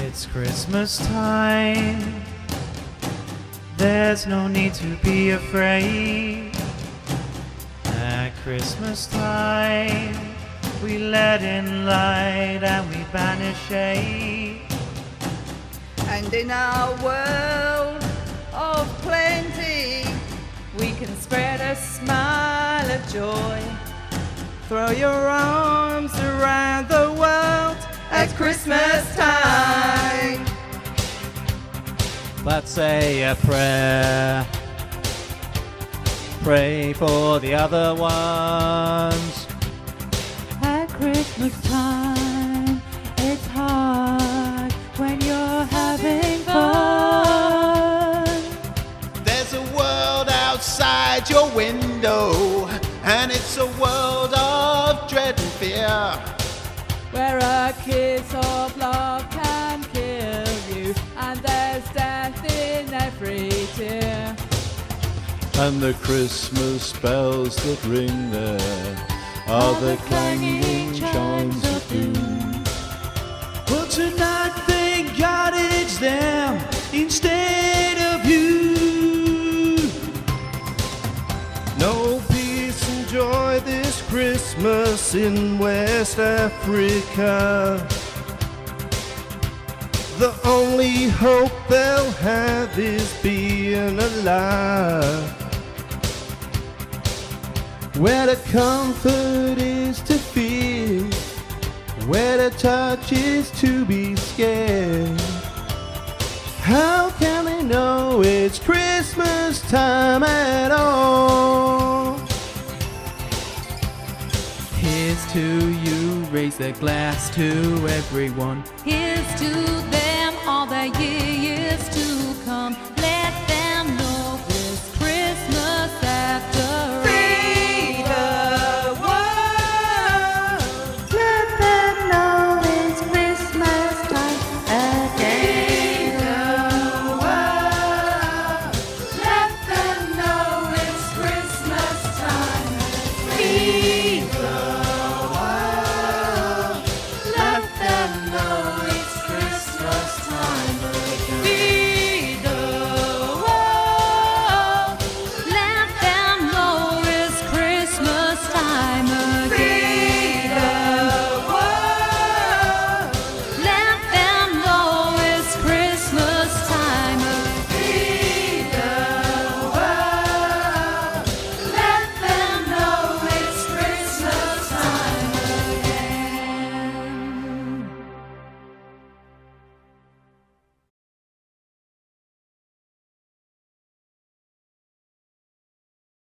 It's Christmas time. There's no need to be afraid. At Christmas time, we let in light and we banish shade. And in our world of plenty, we can spread a smile of joy. Throw your arms around the world at Christmas time. Let's say a prayer. Pray for the other ones. At Christmas time, it's hard when you're having fun. There's a world outside your window, and it's a world of dread and fear. Where a kiss of love And the Christmas bells that ring there are the clanging chimes of doom. But tonight, thank God it's them instead of you. No peace and joy this Christmas in West Africa. The only hope they'll have is being alive. Where the comfort is to feel, where the touch is to be scared. How can they know it's Christmas time at all? Here's to you, raise a glass to everyone. Here's to them all the years